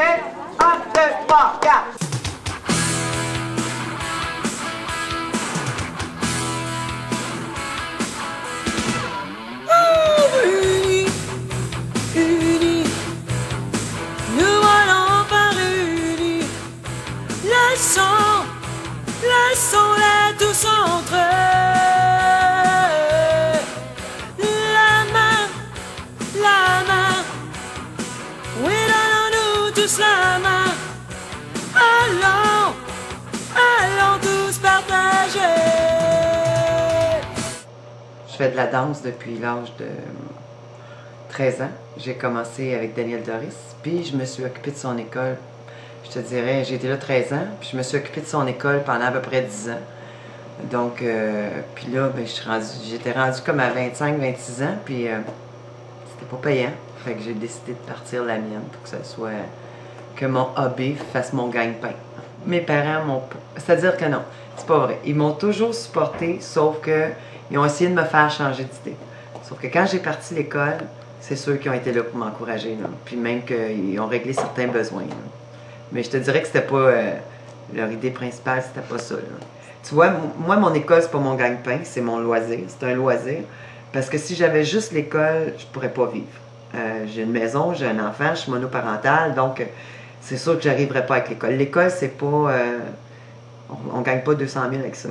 OK? 1, 2, 3, 4. Unis, unis, nous allons par unis. Laissons, laissons-les tous entre. Fais de la danse depuis l'âge de 13 ans. J'ai commencé avec Daniel Doris, puis je me suis occupée de son école. Je te dirais, j'ai été là 13 ans, puis je me suis occupée de son école pendant à peu près 10 ans. Donc, euh, puis là, ben, je suis rendue- j'étais rendue comme à 25-26 ans, puis euh, c'était pas payant. Fait que j'ai décidé de partir la mienne pour que ça soit que mon hobby fasse mon gagne-pain. Mes parents m'ont. C'est-à-dire que non, c'est pas vrai. Ils m'ont toujours supporté, sauf que ils ont essayé de me faire changer d'idée. Sauf que quand j'ai parti l'école, c'est ceux qui ont été là pour m'encourager. Puis même qu'ils ont réglé certains besoins. Mais je te dirais que c'était pas. euh, leur idée principale, c'était pas ça. Tu vois, moi, mon école, c'est pas mon gagne-pain, c'est mon loisir. C'est un loisir. Parce que si j'avais juste l'école, je pourrais pas vivre. Euh, j'ai une maison, j'ai un enfant, je suis monoparentale, donc euh, c'est sûr que j'arriverai pas avec l'école. L'école, c'est pas. On, on gagne pas 200 000 avec ça.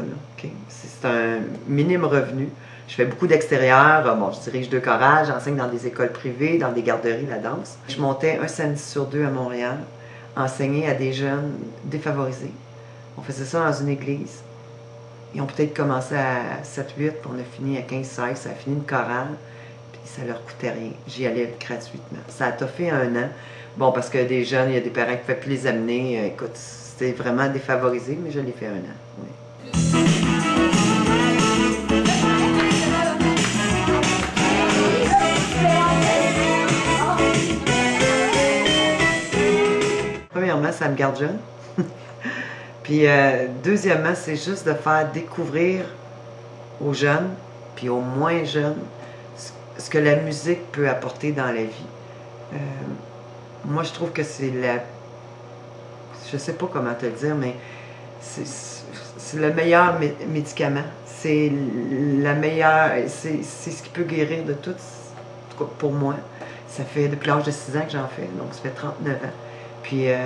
C'est un minime revenu. Je fais beaucoup d'extérieur. Euh, Bon, je dirige deux chorages, j'enseigne dans des écoles privées, dans des garderies la danse. Je montais un samedi sur deux à Montréal, enseigner à des jeunes défavorisés. On faisait ça dans une église. Ils ont peut-être commencé à 7-8, puis on a fini à 15-16. Ça a fini une chorale, puis ça leur coûtait rien. J'y allais gratuitement. Ça a toffé un an. Bon, parce que des jeunes, il y a des parents qui ne pouvaient plus les amener. Euh, Écoute, c'était vraiment défavorisé, mais je l'ai fait un an. Premièrement, ça me garde jeune. puis euh, deuxièmement, c'est juste de faire découvrir aux jeunes, puis aux moins jeunes, ce- ce que la musique peut apporter dans la vie. Euh, moi, je trouve que c'est la... Je sais pas comment te le dire, mais c'est le meilleur mé- médicament. C'est la meilleure... C'est ce qui peut guérir de tout, en tout cas pour moi. Ça fait depuis l'âge de 6 ans que j'en fais, donc ça fait 39 ans. Puis euh,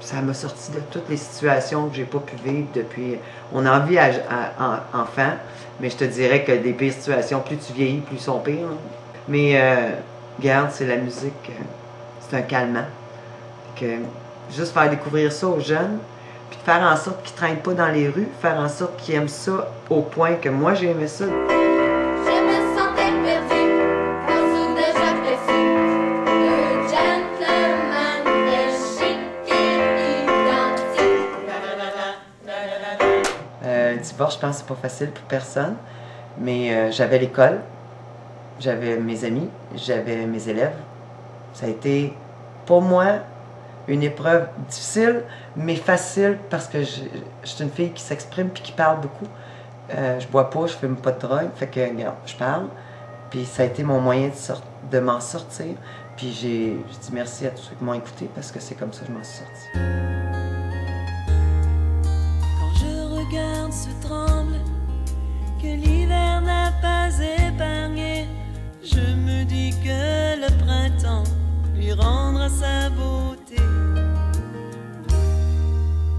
ça m'a sorti de toutes les situations que j'ai pas pu vivre depuis. On en vit à, à- en- enfant, mais je te dirais que des pires situations, plus tu vieillis, plus ils sont pires. Mais euh, regarde, c'est la musique, euh, c'est un calmant. Que juste faire découvrir ça aux jeunes, puis de faire en sorte qu'ils traînent pas dans les rues, faire en sorte qu'ils aiment ça au point que moi j'ai aimé ça. Divorce, je pense que c'est pas facile pour personne. Mais euh, j'avais l'école, j'avais mes amis, j'avais mes élèves. Ça a été, pour moi, une épreuve difficile, mais facile parce que je, suis une fille qui s'exprime puis qui parle beaucoup. Euh, je bois pas, je fume pas de drogue, fait que, je parle. Puis ça a été mon moyen de, de m'en sortir. Puis j'ai dis merci à tous ceux qui m'ont écouté parce que c'est comme ça que je m'en suis sortie. Quand je regarde ce tremble que l'hiver n'a pas épargné, je me dis que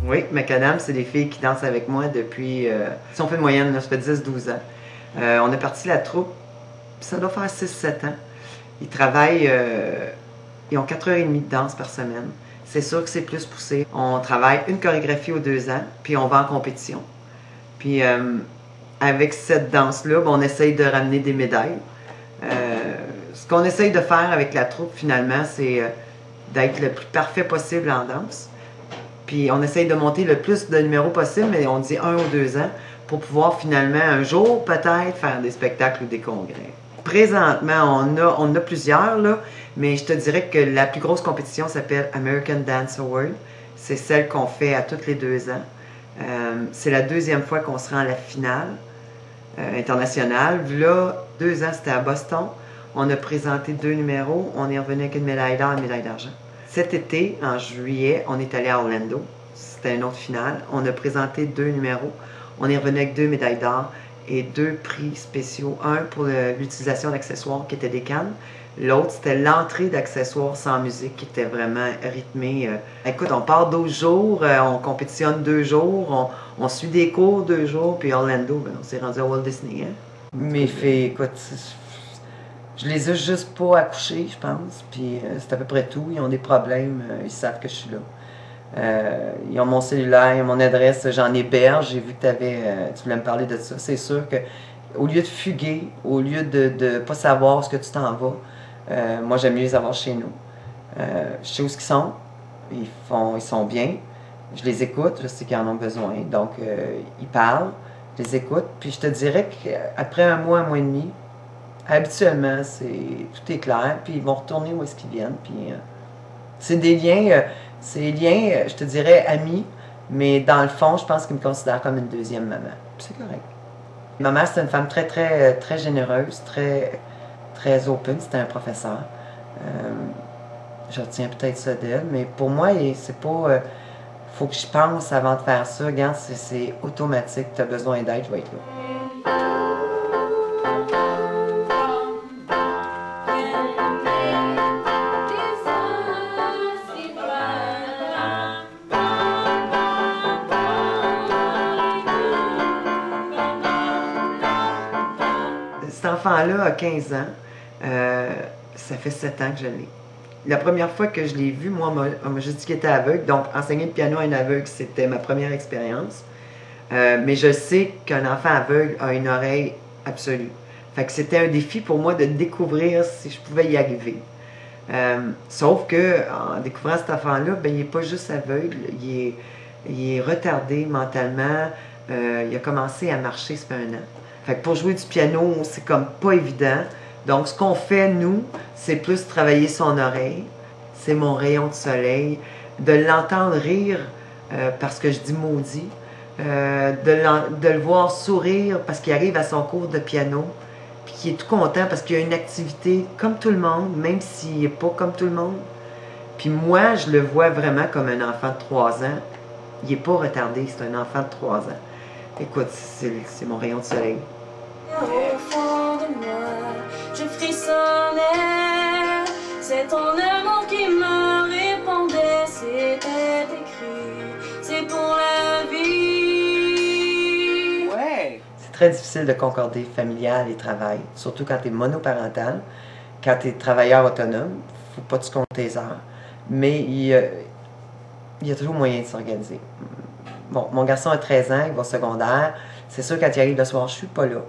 Oui, Macadam, c'est des filles qui dansent avec moi depuis. euh, si on fait une moyenne, ça fait 10-12 ans. Euh, on a parti la troupe, ça doit faire 6-7 ans. Ils travaillent. euh, ils ont 4h30 de danse par semaine. C'est sûr que c'est plus poussé. On travaille une chorégraphie aux deux ans, puis on va en compétition. Puis euh, avec cette danse-là, ben, on essaye de ramener des médailles. Ce qu'on essaye de faire avec la troupe, finalement, c'est d'être le plus parfait possible en danse. Puis on essaye de monter le plus de numéros possible, mais on dit un ou deux ans, pour pouvoir finalement un jour peut-être faire des spectacles ou des congrès. Présentement, on a, on a plusieurs, là, mais je te dirais que la plus grosse compétition s'appelle American Dance Award. C'est celle qu'on fait à tous les deux ans. Euh, c'est la deuxième fois qu'on se rend à la finale euh, internationale. Là, deux ans, c'était à Boston. On a présenté deux numéros. On est revenu avec une médaille d'or et une médaille d'argent. Cet été, en juillet, on est allé à Orlando. C'était une autre finale. On a présenté deux numéros. On est revenu avec deux médailles d'or et deux prix spéciaux. Un pour l'utilisation d'accessoires qui étaient des cannes. L'autre, c'était l'entrée d'accessoires sans musique qui était vraiment rythmée. Euh, écoute, on part 12 jours, euh, on compétitionne deux jours, on, on suit des cours deux jours, puis Orlando, ben, on s'est rendu à Walt Disney. Hein? Mes filles, écoute, je les ai juste pas accouchées, je pense. Puis euh, c'est à peu près tout. Ils ont des problèmes, euh, ils savent que je suis là. Euh, ils ont mon cellulaire, ils ont mon adresse, j'en héberge. J'ai vu que avais, tu voulais me parler de ça. C'est sûr que au lieu de fuguer, au lieu de ne pas savoir ce que tu t'en vas, moi j'aime mieux les avoir chez nous. Je sais où ils sont, ils, font, ils sont bien. Je les écoute, je sais qu'ils en ont besoin. Donc ils parlent, je les écoute. Puis je te dirais qu'après un mois, un mois et demi, habituellement, c'est tout est clair, puis ils vont retourner où est-ce qu'ils viennent. Puis euh, c'est des liens, euh, c'est liens, euh, je te dirais amis, mais dans le fond, je pense qu'ils me considèrent comme une deuxième maman. C'est correct. Ma mère, c'était une femme très, très, très généreuse, très, très open. C'était un professeur. Je retiens peut-être ça d'elle, mais pour moi, c'est pas. faut que je pense avant de faire ça. Regarde, c'est- c'est automatique. Tu as besoin d'aide, je vais être là. Enfant-là a 15 ans. Euh, ça fait 7 ans que je l'ai. La première fois que je l'ai vu, moi, on m'a- juste dit qu'il était aveugle. Donc, enseigner le piano à un aveugle, c'était ma première expérience. Euh, mais je sais qu'un enfant aveugle a une oreille absolue. Fait que c'était un défi pour moi de découvrir si je pouvais y arriver. Euh, sauf que en découvrant cet enfant-là, ben, il n'est pas juste aveugle, il est, retardé mentalement. Il a commencé à marcher, ça fait un an. Pour jouer du piano, c'est comme pas évident. Donc, ce qu'on fait, nous, c'est plus travailler son oreille. C'est mon rayon de soleil. De l'entendre rire euh, parce que je dis maudit. Euh, de, le voir sourire parce qu'il arrive à son cours de piano. Puis qu'il est tout content parce qu'il a une activité comme tout le monde, même s'il n'est pas comme tout le monde. Puis moi, je le vois vraiment comme un enfant de 3 ans. Il n'est pas retardé, c'est un enfant de 3 ans. Écoute, c'est mon rayon de soleil. Au fond de moi, je frissonnais. C'est ton amour qui me répondait. C'était écrit, c'est pour la vie. Ouais. C'est très difficile de concorder familial et travail, surtout quand tu es monoparental. Quand tu es travailleur autonome, faut pas que tu comptes tes heures. Mais il y a, il y a toujours moyen de s'organiser. Bon, mon garçon a 13 ans, il va au secondaire. C'est sûr, quand il arrive le soir, je suis pas là.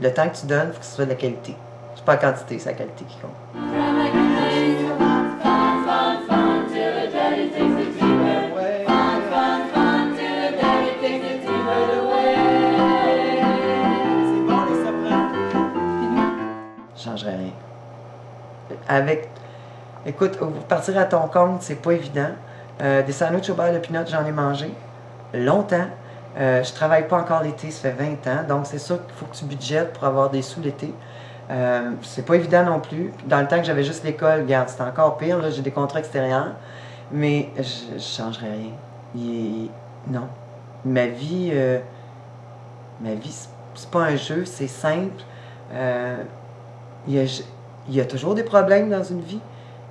Le temps que tu donnes, il faut que ce soit de la qualité. C'est pas la quantité, c'est la qualité qui compte. Je changerais rien. Avec. Écoute, partir à ton compte, c'est pas évident. Euh, des sandwichs au beurre de pinot, j'en ai mangé longtemps. Euh, je travaille pas encore l'été, ça fait 20 ans. Donc, c'est sûr qu'il faut que tu budgètes pour avoir des sous l'été. Euh, c'est pas évident non plus. Dans le temps que j'avais juste l'école, regarde, c'était encore pire. J'ai des contrats extérieurs. Mais je, je changerais rien. Est- non. Ma vie, euh, ma vie, c'est- pas un jeu, c'est simple. Euh, il y, a, toujours des problèmes dans une vie,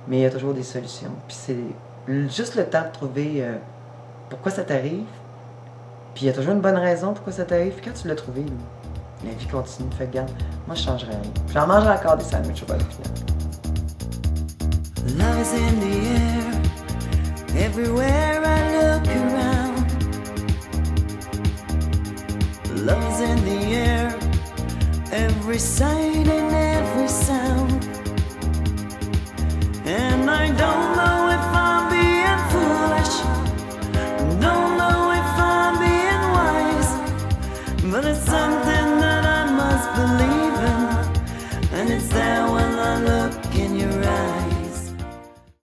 mais il y a toujours des solutions. Puis c'est juste le temps de trouver euh, pourquoi ça t'arrive. Puis il y a toujours une bonne raison pourquoi ça t'arrive. Quand tu l'as trouvé, la vie continue. Fait que, regarde, moi je changerais rien. J'en mangerai encore des sandwichs au de pinot. Love is in the air, everywhere I look around. Love is in the air, every sight and every sound.